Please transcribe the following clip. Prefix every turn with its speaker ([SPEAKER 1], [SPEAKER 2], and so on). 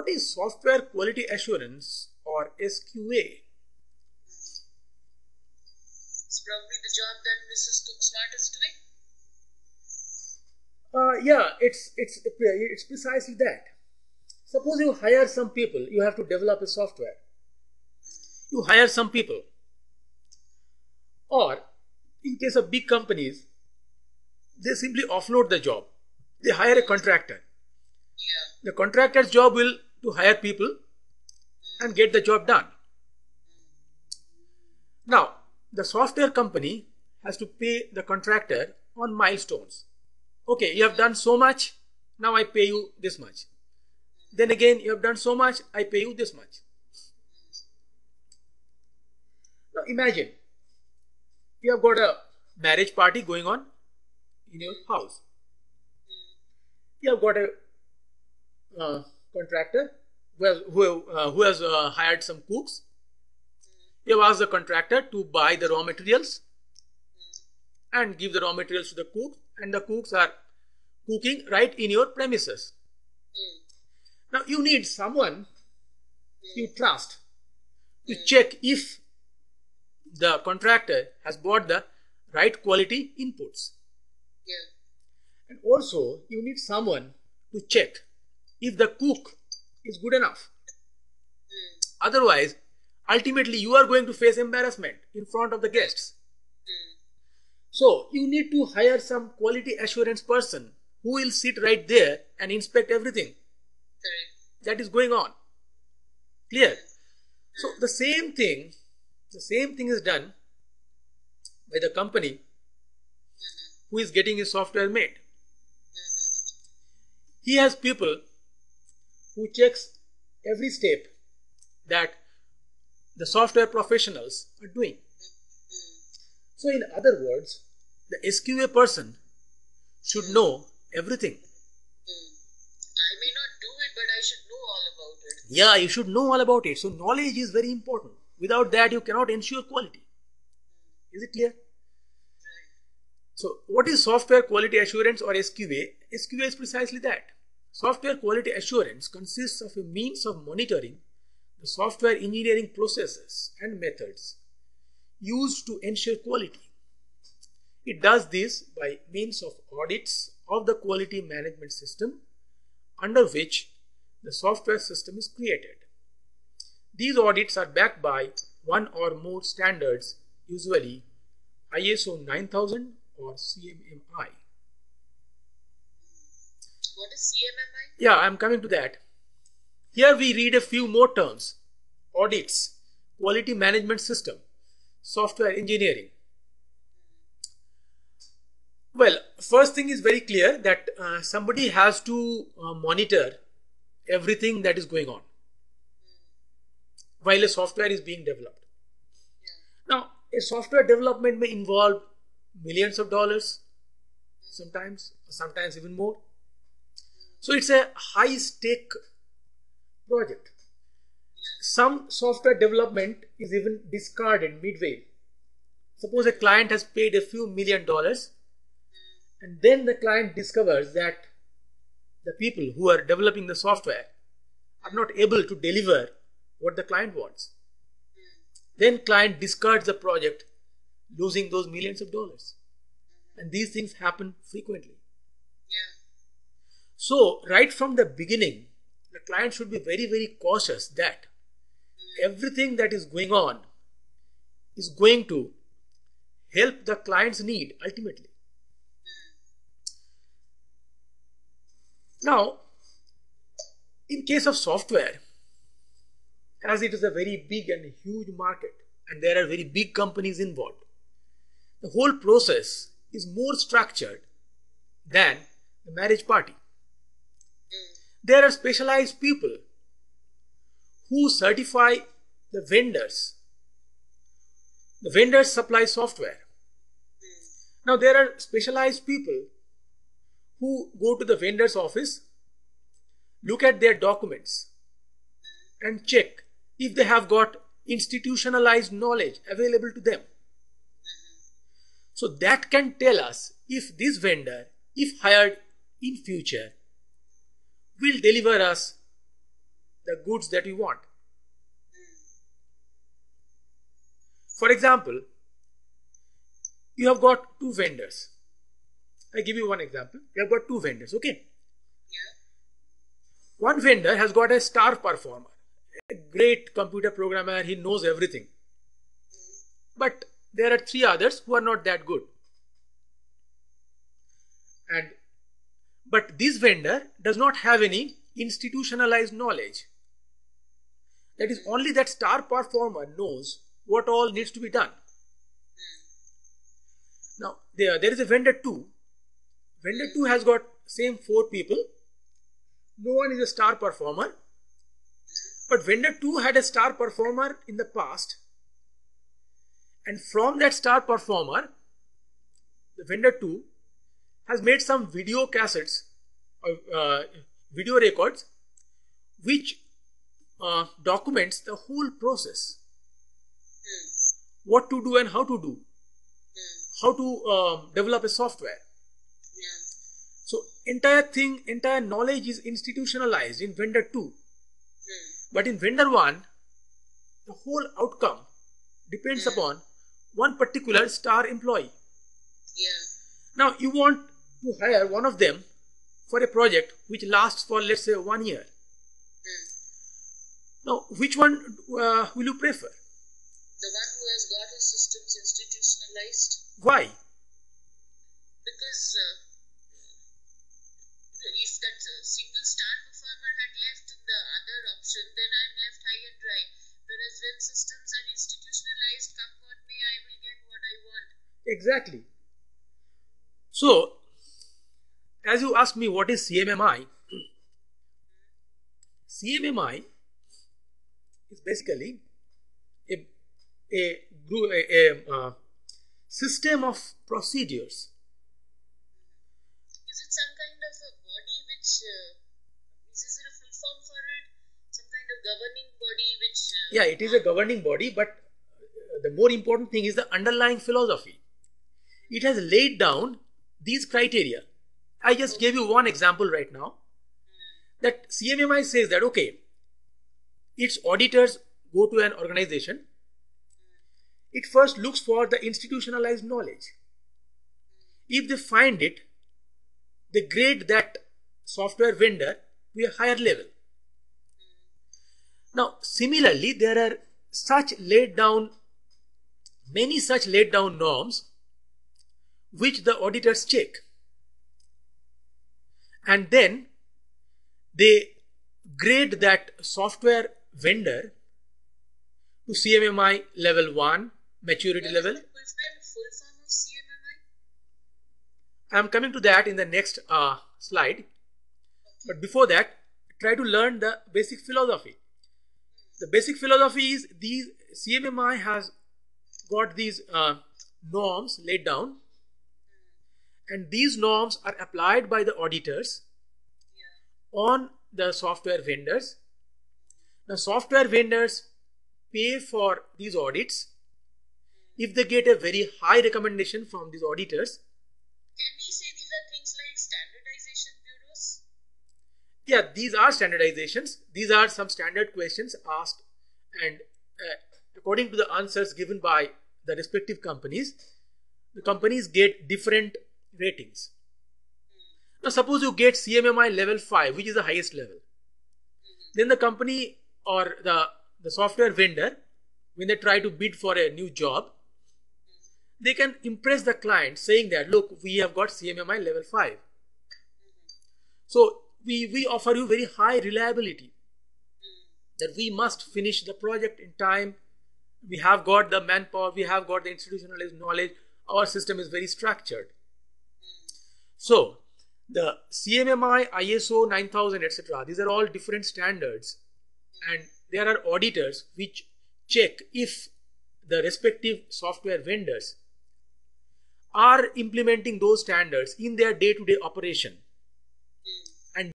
[SPEAKER 1] what is software quality assurance or SQA?
[SPEAKER 2] It's probably the job that Mrs. Cook Smart is doing.
[SPEAKER 1] Uh, yeah, it's it's it's precisely that. Suppose you hire some people, you have to develop a software. You hire some people, or in case of big companies, they simply offload the job. They hire a contractor.
[SPEAKER 2] Yeah.
[SPEAKER 1] The contractor's job will to hire people and get the job done. Now, the software company has to pay the contractor on milestones. Okay, you have done so much, now I pay you this much. Then again, you have done so much, I pay you this much. Now imagine you have got a marriage party going on in your house. You have got a uh, contractor who has, who, uh, who has uh, hired some cooks. You have asked the contractor to buy the raw materials and give the raw materials to the cook, and the cooks are cooking right in your premises. Now you need someone you trust to check if the contractor has bought the right quality inputs.
[SPEAKER 2] Yeah.
[SPEAKER 1] And also, you need someone to check if the cook is good enough. Hmm. Otherwise, ultimately, you are going to face embarrassment in front of the guests. Hmm. So, you need to hire some quality assurance person who will sit right there and inspect everything that is going on. Clear? Hmm. So, the same thing, the same thing is done by the company who is getting his software made. He has people who checks every step that the software professionals are doing. So in other words, the SQA person should know everything. Hmm.
[SPEAKER 2] I may not do it, but I should know all about it.
[SPEAKER 1] Yeah, you should know all about it. So knowledge is very important. Without that, you cannot ensure quality. Hmm. Is it clear? So, what is software quality assurance or SQA? SQA is precisely that. Software quality assurance consists of a means of monitoring the software engineering processes and methods used to ensure quality. It does this by means of audits of the quality management system under which the software system is created. These audits are backed by one or more standards, usually ISO 9000 or CMMI.
[SPEAKER 2] What is CMMI?
[SPEAKER 1] Yeah, I'm coming to that. Here we read a few more terms audits, quality management system, software engineering. Well, first thing is very clear that uh, somebody has to uh, monitor everything that is going on while a software is being developed. Now, a software development may involve millions of dollars, sometimes, sometimes even more. So it's a high stake project. Some software development is even discarded midway. Suppose a client has paid a few million dollars and then the client discovers that the people who are developing the software are not able to deliver what the client wants. Then client discards the project losing those millions of dollars. And these things happen frequently. So, right from the beginning, the client should be very, very cautious that everything that is going on is going to help the client's need ultimately. Now, in case of software, as it is a very big and huge market and there are very big companies involved, the whole process is more structured than the marriage party. There are specialized people who certify the vendors. The vendors supply software. Hmm. Now, there are specialized people who go to the vendor's office, look at their documents, hmm. and check if they have got institutionalized knowledge available to them. Hmm. So that can tell us if this vendor, if hired in future, will deliver us the goods that we want. For example, you have got two vendors. I give you one example. You have got two vendors, okay?
[SPEAKER 2] Yeah.
[SPEAKER 1] One vendor has got a star performer, a great computer programmer, he knows everything. But there are three others who are not that good. And but this vendor does not have any institutionalized knowledge. That is only that star performer knows what all needs to be done. Hmm. Now there, there is a vendor 2. Vendor 2 has got same four people. No one is a star performer. But vendor 2 had a star performer in the past. And from that star performer, the vendor 2 has made some video cassettes, uh, uh, video records, which uh, documents the whole process. What to do and how to do. How to um, develop a software.
[SPEAKER 2] Yeah.
[SPEAKER 1] So entire thing, entire knowledge is institutionalized in vendor 2. But in vendor 1, the whole outcome depends upon one particular star employee.
[SPEAKER 2] Yeah.
[SPEAKER 1] Now you want to hire one of them for a project which lasts for let's say one year. Now which one uh, will you prefer?
[SPEAKER 2] The one who has got his systems institutionalized.
[SPEAKER 1] Why?
[SPEAKER 2] Because uh, if that uh, single star performer had left in the other option, then I'm left high and dry. Whereas when systems are institutionalized, come what may, I will get what I want.
[SPEAKER 1] Exactly. So, as you asked me, what is CMMI? CMMI is basically a, a, a, a, uh, system of procedures.
[SPEAKER 2] Is it some kind of a body which uh, is, is it a full form for it? Some kind of governing body which. Uh,
[SPEAKER 1] Yeah, it is a governing body, but uh, the more important thing is the underlying philosophy. It has laid down these criteria. I just gave you one example right now. That CMMI says that okay, its auditors go to an organization. It first looks for the institutionalized knowledge. If they find it, they grade that software vendor to a higher level. Now, similarly, there are such laid down, many such laid down norms which the auditors check. And then they grade that software vendor to CMMI level 1, maturity
[SPEAKER 2] what
[SPEAKER 1] level.
[SPEAKER 2] the full form, full form of CMMI?
[SPEAKER 1] I am coming to that in the next uh, slide. But before that, try to learn the basic philosophy. The basic philosophy is these CMMI has got these uh, norms laid down, and these norms are applied by the auditors
[SPEAKER 2] Yeah.
[SPEAKER 1] on the software vendors. Now, software vendors pay for these audits if they get a very high recommendation from these auditors
[SPEAKER 2] Can we say these are things like standardization bureaus?
[SPEAKER 1] yeah these are standardizations these are some standard questions asked and uh, according to the answers given by the respective companies the companies get different ratings. Now suppose you get cmmi level 5 which is the highest level. Then the company or the the software vendor when they try to bid for a new job they can impress the client saying that look we have got cmmi level 5 so we we offer you very high reliability that we must finish the project in time. We have got the manpower we have got the institutionalized knowledge. Our system is very structured so the cmmi iso 9000 etc these are all different standards. And there are auditors which check if the respective software vendors are implementing those standards in their day to day operation